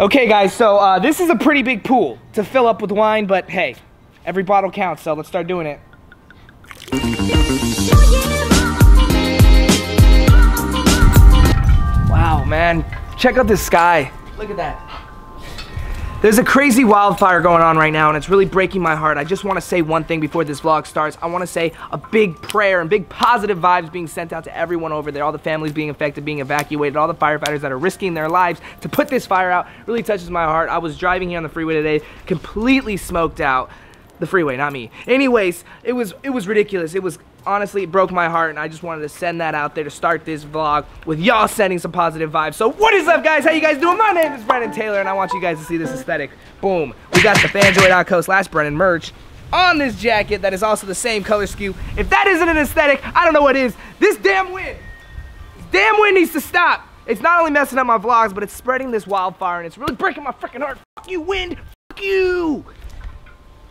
Okay, guys, so uh, this is a pretty big pool to fill up with wine, but hey, every bottle counts, so let's start doing it. Wow, man, check out this sky. Look at that. There's a crazy wildfire going on right now and it's really breaking my heart. I just want to say one thing before this vlog starts. I want to say a big prayer and big positive vibes being sent out to everyone over there. All the families being affected, being evacuated, all the firefighters that are risking their lives to put this fire out. Really touches my heart. I was driving here on the freeway today, completely smoked out. The freeway, not me. Anyways, it was it was ridiculous. It was honestly it broke my heart and I just wanted to send that out there to start this vlog with y'all sending some positive vibes. So what is up guys? How you guys doing? My name is Brennen Taylor and I want you guys to see this aesthetic. Boom. We got the Fanjoy.co slash Brennen merch on this jacket that is also the same color scheme. If that isn't an aesthetic, I don't know what is. This damn wind. This damn wind needs to stop. It's not only messing up my vlogs, but it's spreading this wildfire and it's really breaking my freaking heart. Fuck you, wind. Fuck you.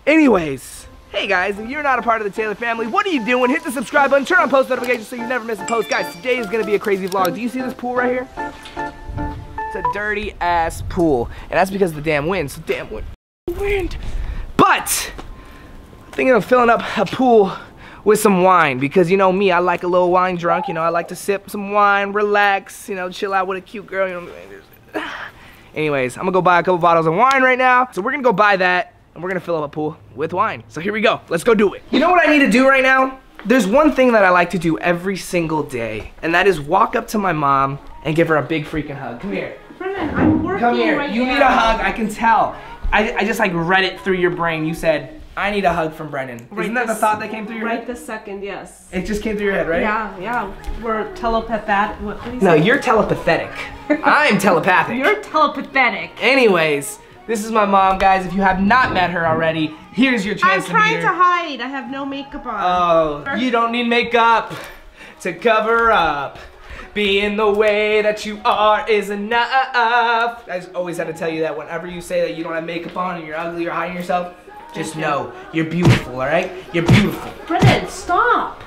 Anyways, hey guys, if you're not a part of the Taylor family, what are you doing? Hit the subscribe button, turn on post notifications so you never miss a post. Guys, today is gonna be a crazy vlog. Do you see this pool right here? It's a dirty ass pool. And that's because of the damn wind. So damn wind. Wind. But I'm thinking of filling up a pool with some wine because you know me, I like a little wine drunk. You know, I like to sip some wine, relax, you know, chill out with a cute girl. You know. Anyways, I'm gonna go buy a couple bottles of wine right now. So we're gonna go buy that and we're gonna fill up a pool with wine. So here we go, let's go do it. You know what I need to do right now? There's one thing that I like to do every single day, and that is walk up to my mom and give her a big freaking hug. Come here. Brennen, I'm working Come here. right you now. need a hug, I can tell. I, I just like read it through your brain. You said, I need a hug from Brennen. Right Isn't that the thought that came through your Right head? this second, yes. It just came through your head, right? Yeah, yeah. We're telepathic. You No, say? you're telepathetic. I'm telepathic. You're telepathetic. Anyways, this is my mom, guys. If you have not met her already, here's your chance I'm chance to meet trying to hide. I have no makeup on. Oh, you don't need makeup to cover up. Being the way that you are is enough. I just always had to tell you that whenever you say that you don't have makeup on and you're ugly or hiding yourself, just know you're beautiful, all right? You're beautiful. Brennen, stop.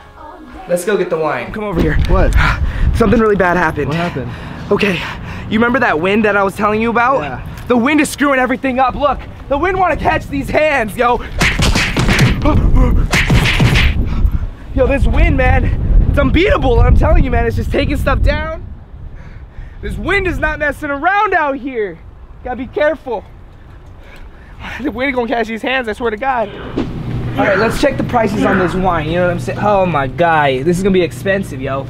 Let's go get the wine. Come over here. What? Something really bad happened. What happened? Okay, you remember that wind that I was telling you about? Yeah. The wind is screwing everything up. Look, the wind want to catch these hands, yo. Yo, this wind, man, it's unbeatable. I'm telling you, man, it's just taking stuff down. This wind is not messing around out here. Gotta be careful. The wind gonna catch these hands, I swear to God. All right, let's check the prices on this wine. You know what I'm saying? Oh my God, this is gonna be expensive, yo.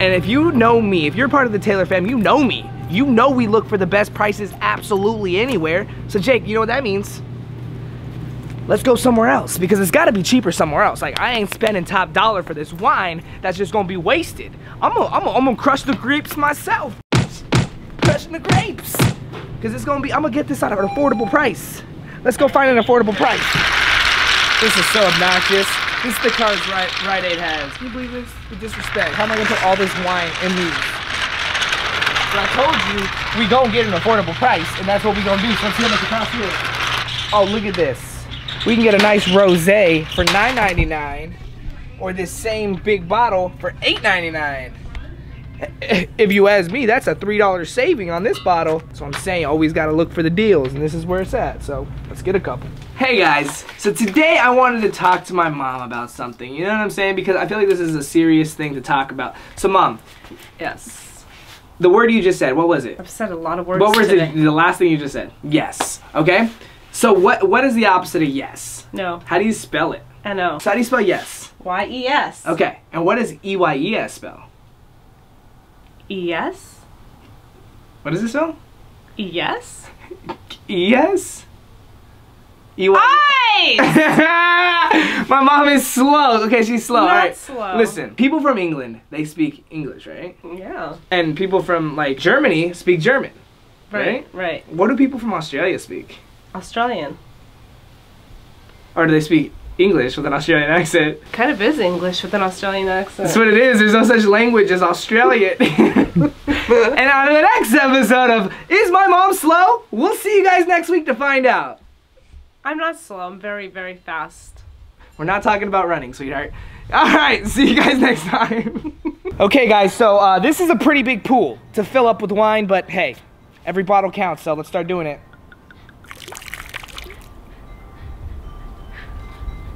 And if you know me, if you're part of the Taylor fam, you know me. You know we look for the best prices absolutely anywhere. So Jake, you know what that means? Let's go somewhere else because it's gotta be cheaper somewhere else. Like I ain't spending top dollar for this wine that's just gonna be wasted. I'm gonna, I'm gonna, I'm gonna crush the grapes myself. Crushing the grapes. Cause it's gonna be, I'm gonna get this at an affordable price. Let's go find an affordable price. This is so obnoxious. This is the cards right, Rite Aid has. Can you believe this? The disrespect. How am I gonna put all this wine in these? But I told you we gonna get an affordable price, and that's what we gonna do. So let's see how much it costs here. Oh, look at this. We can get a nice rosé for $9.99, or this same big bottle for $8.99. If you ask me, that's a $3 saving on this bottle. So I'm saying always gotta look for the deals, and this is where it's at. So let's get a couple. Hey guys, so today I wanted to talk to my mom about something. You know what I'm saying? Because I feel like this is a serious thing to talk about. So mom, Yes. the word you just said, what was it? I've said a lot of words What was today. the, the last thing you just said? Yes. Okay. So what what is the opposite of yes? No. How do you spell it? N-O. So how do you spell yes? Y-E-S. Okay. And what does E Y E S spell? E-S? What does it spell? E-S? E S. E Y. Eyes! My mom is slow. Okay, she's slow. Not All right. slow. Listen, people from England they speak English, right? yeah. And people from like Germany speak German. Right, right. What do people from Australia speak? Australian. Or do they speak English with an Australian accent? Kind of is English with an Australian accent. That's what it is. There's no such language as Australian. and on the next episode of Is My Mom Slow? We'll see you guys next week to find out. I'm not slow. I'm very, very fast. We're not talking about running, sweetheart. All right, see you guys next time. okay, guys, so uh, this is a pretty big pool to fill up with wine, but hey, Every bottle counts, so let's start doing it.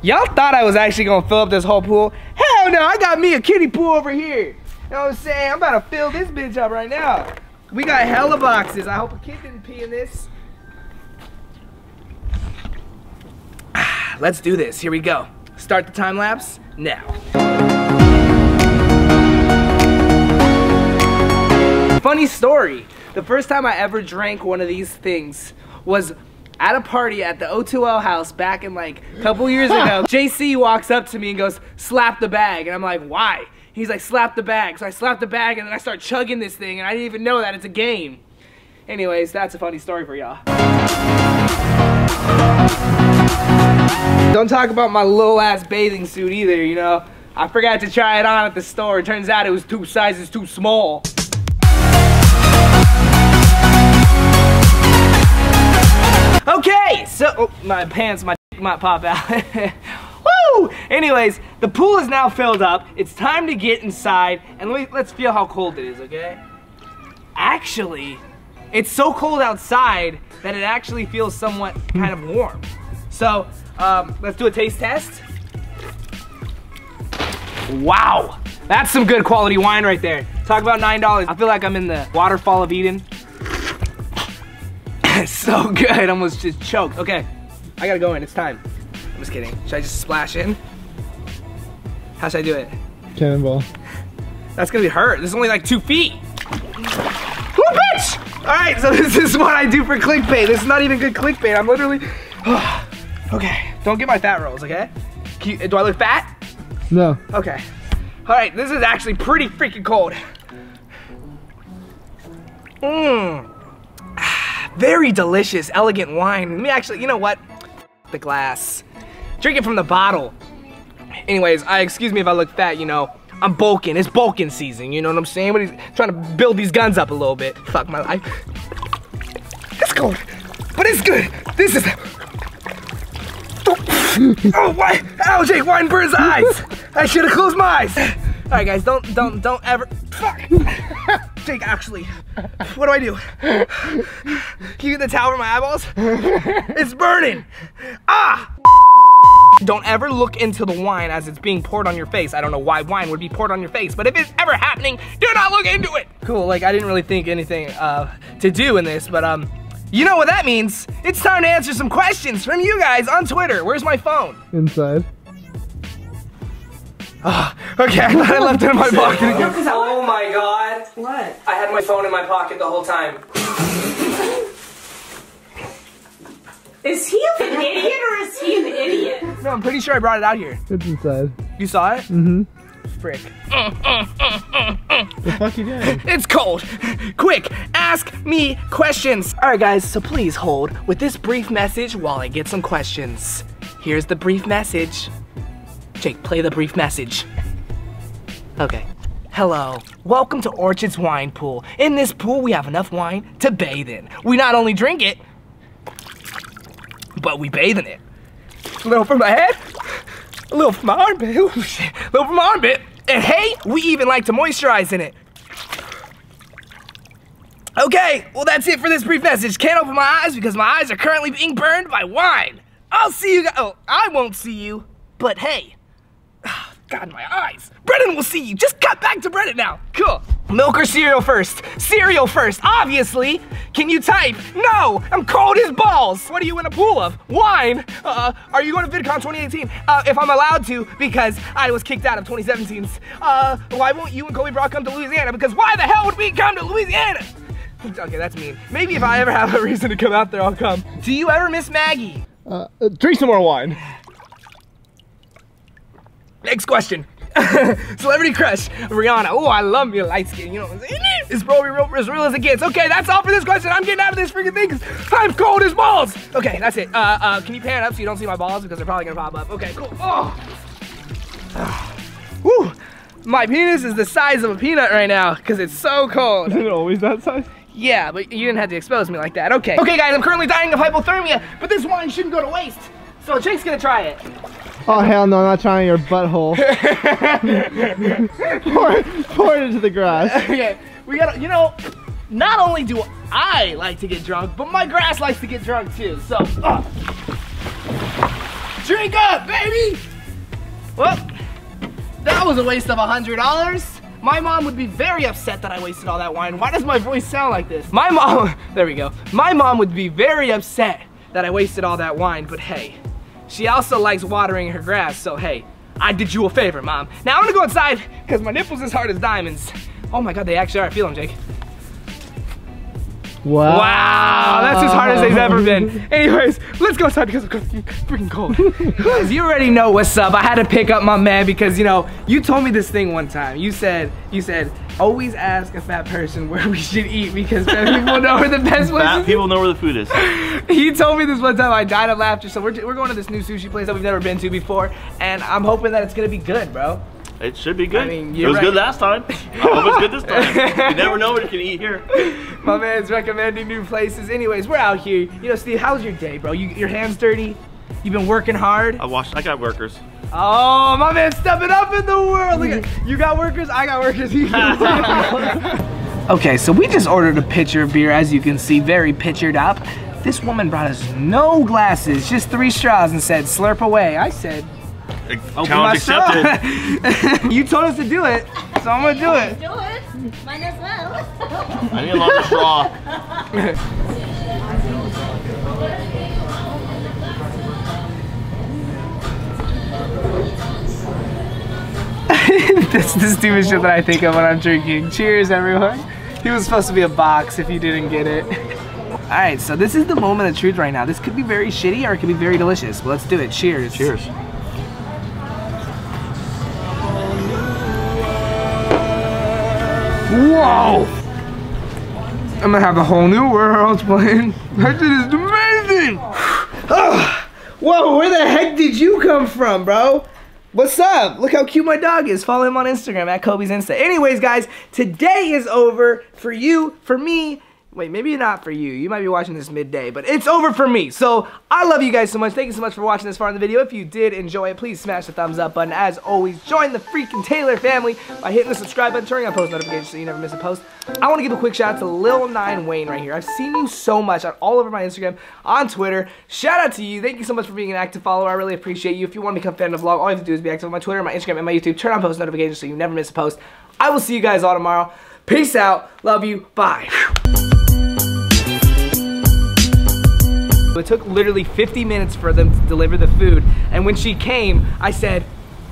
Y'all thought I was actually gonna fill up this whole pool? Hell no, I got me a kiddie pool over here. You know what I'm saying? I'm about to fill this bitch up right now. We got hella boxes. I hope a kid didn't pee in this. Ah, let's do this. Here we go. Start the time lapse now. Funny story. The first time I ever drank one of these things was at a party at the O2L house back in like a couple years ago. JC walks up to me and goes, slap the bag. And I'm like, why? He's like, slap the bag. So I slap the bag and then I start chugging this thing and I didn't even know that it's a game. Anyways, that's a funny story for y'all. Don't talk about my little ass bathing suit either, you know? I forgot to try it on at the store. It turns out it was two sizes too small. Okay, so oh, my pants, my might pop out. Woo! Anyways, the pool is now filled up. It's time to get inside and let let's feel how cold it is, okay? Actually, it's so cold outside that it actually feels somewhat kind of warm. So, um, let's do a taste test. Wow, that's some good quality wine right there. Talk about $9. I feel like I'm in the waterfall of Eden. so good, I almost just choked. Okay, I gotta go in, it's time. I'm just kidding. Should I just splash in? How should I do it? Cannonball. That's gonna be hurt. This is only like two feet. Woo, bitch! All right, so this is what I do for clickbait. This is not even good clickbait. I'm literally, okay. Don't get my fat rolls, okay? You, do I look fat? No. Okay. All right, this is actually pretty freaking cold. Mmm. Very delicious, elegant wine. Let me actually, you know what? The glass. Drink it from the bottle. Anyways, I excuse me if I look fat, you know. I'm bulking. It's bulking season, you know what I'm saying? But he's trying to build these guns up a little bit. Fuck my life. It's cold, but it's good. This is. Oh, why? Wine burns eyes. I should have closed my eyes. All right, guys, don't, don't, don't ever. Fuck. Jake, actually, what do I do? Can you get the towel from my eyeballs? It's burning. Ah. Don't ever look into the wine as it's being poured on your face. I don't know why wine would be poured on your face, but if it's ever happening, do not look into it. Cool, like I didn't really think anything uh, to do in this, but um, you know what that means. It's time to answer some questions from you guys on Twitter. Where's my phone? Inside. Oh, okay, I thought I left it in my pocket again. Oh my god. What? I had my phone in my pocket the whole time. Is he an idiot or is he an idiot? No, I'm pretty sure I brought it out here. It's inside. You saw it? Mm-hmm. Frick. The fuck you doing? It's cold. Quick, ask me questions. All right, guys, so please hold with this brief message while I get some questions. Here's the brief message. Jake, play the brief message. Okay. Hello. Welcome to Orchard's Wine Pool. In this pool, we have enough wine to bathe in. We not only drink it, but we bathe in it. A little from my head, a little from my armpit, ooh, shit, a little from my armpit, and hey, we even like to moisturize in it. Okay, well that's it for this brief message. Can't open my eyes because my eyes are currently being burned by wine. I'll see you guys. Oh, I won't see you, but hey. God, my eyes. Brennen will see you. Just cut back to Brennen now. Cool. Milk or cereal first? Cereal first, obviously. Can you type? No, I'm cold as balls. What are you in a pool of? Wine. Uh, are you going to VidCon 2018? Uh, if I'm allowed to, because I was kicked out of 2017's. Uh, why won't you and Kobe Brock come to Louisiana? Because why the hell would we come to Louisiana? Okay, that's mean. Maybe if I ever have a reason to come out there, I'll come. Do you ever miss Maggie? Uh, uh, drink some more wine. Next question. Celebrity crush, Rihanna. Oh, I love your light skin. You know what I'm saying? It's probably real, as real as it gets. Okay, that's all for this question. I'm getting out of this freaking thing because I'm cold as balls. Okay, that's it. Uh, uh, can you pan up so you don't see my balls because they're probably gonna pop up? Okay, cool. Oh. My penis is the size of a peanut right now because it's so cold. Is it always that size? Yeah, but you didn't have to expose me like that. Okay. Okay, guys, I'm currently dying of hypothermia, but this wine shouldn't go to waste. So Jake's gonna try it. Oh hell no, I'm not trying your butthole. pour, it, pour it into the grass. okay, we gotta, you know, not only do I like to get drunk, but my grass likes to get drunk too. So, uh, drink up, baby. Well, that was a waste of a hundred dollars. My mom would be very upset that I wasted all that wine. Why does my voice sound like this? My mom, there we go. My mom would be very upset that I wasted all that wine, but hey, she also likes watering her grass, so hey, I did you a favor, mom. Now I'm gonna go inside, because my nipples as hard as diamonds. Oh my God, they actually are, I feel them, Jake. Wow. Wow, that's as hard as they've ever been. Anyways, let's go inside because it's freaking cold. Guys, you already know what's up. I had to pick up my man because you know, you told me this thing one time. You said, you said, always ask a fat person where we should eat because fat people know where the best Fat places. people know where the food is. He told me this one time. I died of laughter. So we're, we're going to this new sushi place that we've never been to before, and I'm hoping that it's gonna be good, bro. It should be good. I mean, it was right. good last time. I hope it's good this time. You never know what you can eat here. My man's recommending new places. Anyways, we're out here. You know, Steve, how's your day, bro? You, your hands dirty? You've been working hard? I watched. I got workers. Oh, my man stepping up in the world. Look at you got workers, I got workers. you got- okay, so we just ordered a pitcher of beer, as you can see, very pitchered up. This woman brought us no glasses, just three straws and said, slurp away. I said, open my Challenge straw. accepted. you told us to do it, so I'm gonna do it. Do it. Might as well. I need a longer straw. That's the stupid shit that I think of when I'm drinking. Cheers, everyone. He was supposed to be a box if you didn't get it. All right, so this is the moment of truth right now. This could be very shitty or it could be very delicious. But let's do it. Cheers. Cheers. Whoa! I'm gonna have a whole new world playing. That shit is amazing! oh, Whoa, where the heck did you come from, bro? What's up? Look how cute my dog is. Follow him on Instagram at Kobe's Insta. Anyways, guys, today is over for you, for me. Wait, maybe not for you. You might be watching this midday, but it's over for me. So I love you guys so much. Thank you so much for watching this far in the video. If you did enjoy it, please smash the thumbs up button. As always, join the freaking Taylor family by hitting the subscribe button, turning on post notifications so you never miss a post. I want to give a quick shout out to Lil Nine Wayne right here. I've seen you so much on all over my Instagram, on Twitter. Shout out to you. Thank you so much for being an active follower. I really appreciate you. If you want to become a fan of the vlog, all you have to do is be active on my Twitter, my Instagram, and my YouTube. Turn on post notifications so you never miss a post. I will see you guys all tomorrow. Peace out. Love you. Bye. It took literally 50 minutes for them to deliver the food. And when she came, I said,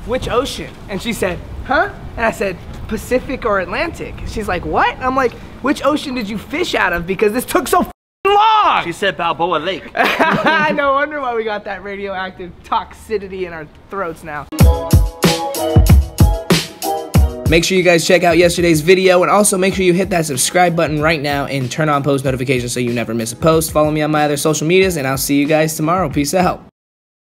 which ocean? And she said, huh? And I said, Pacific or Atlantic? She's like, what? I'm like, which ocean did you fish out of? Because this took so long. She said Balboa Lake. I no wonder why we got that radioactive toxicity in our throats now. Make sure you guys check out yesterday's video and also make sure you hit that subscribe button right now and turn on post notifications so you never miss a post. Follow me on my other social medias and I'll see you guys tomorrow. Peace out.